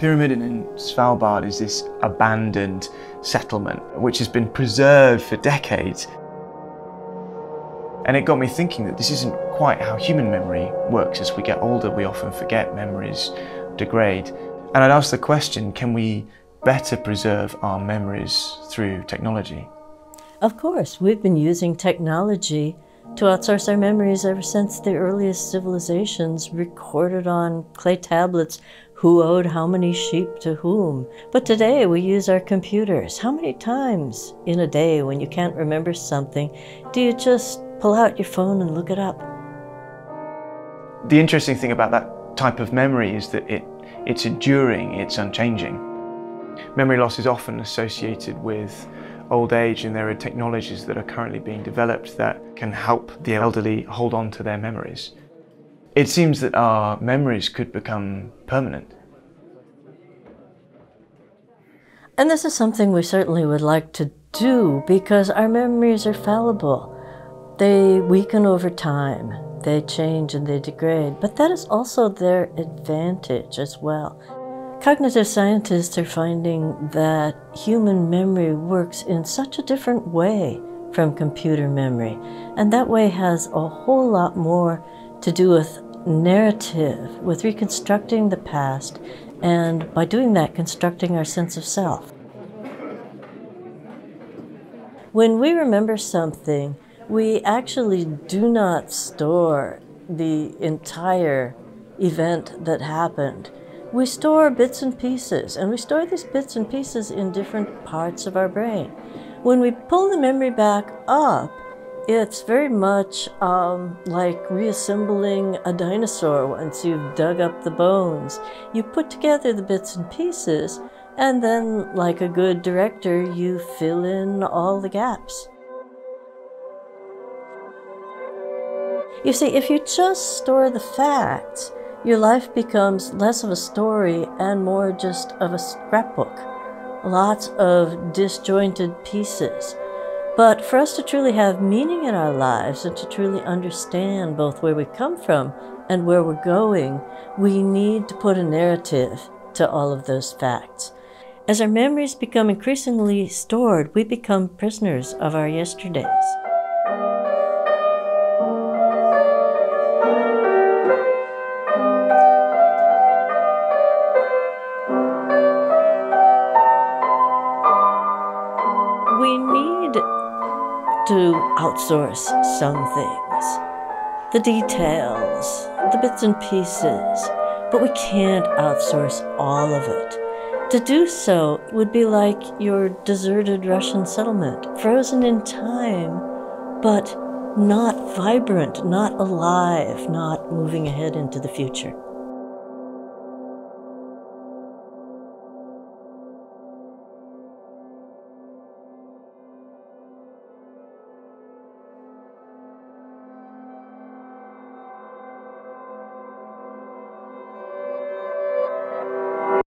Pyramiden in Svalbard is this abandoned settlement which has been preserved for decades. And it got me thinking that this isn't quite how human memory works. As we get older, we often forget memories degrade. And I'd ask the question, can we better preserve our memories through technology? Of course, we've been using technology to outsource our memories ever since the earliest civilizations recorded on clay tablets who owed how many sheep to whom. But today we use our computers. How many times in a day when you can't remember something do you just pull out your phone and look it up? The interesting thing about that type of memory is that it, it's enduring, it's unchanging. Memory loss is often associated with old age and there are technologies that are currently being developed that can help the elderly hold on to their memories. It seems that our memories could become permanent. And this is something we certainly would like to do because our memories are fallible. They weaken over time, they change and they degrade, but that is also their advantage as well. Cognitive scientists are finding that human memory works in such a different way from computer memory, and that way has a whole lot more to do with narrative, with reconstructing the past, and by doing that, constructing our sense of self. When we remember something, we actually do not store the entire event that happened we store bits and pieces, and we store these bits and pieces in different parts of our brain. When we pull the memory back up, it's very much um, like reassembling a dinosaur once you've dug up the bones. You put together the bits and pieces, and then, like a good director, you fill in all the gaps. You see, if you just store the facts, your life becomes less of a story and more just of a scrapbook. Lots of disjointed pieces. But for us to truly have meaning in our lives and to truly understand both where we come from and where we're going, we need to put a narrative to all of those facts. As our memories become increasingly stored, we become prisoners of our yesterdays. To outsource some things the details, the bits and pieces, but we can't outsource all of it. To do so would be like your deserted Russian settlement, frozen in time, but not vibrant, not alive, not moving ahead into the future.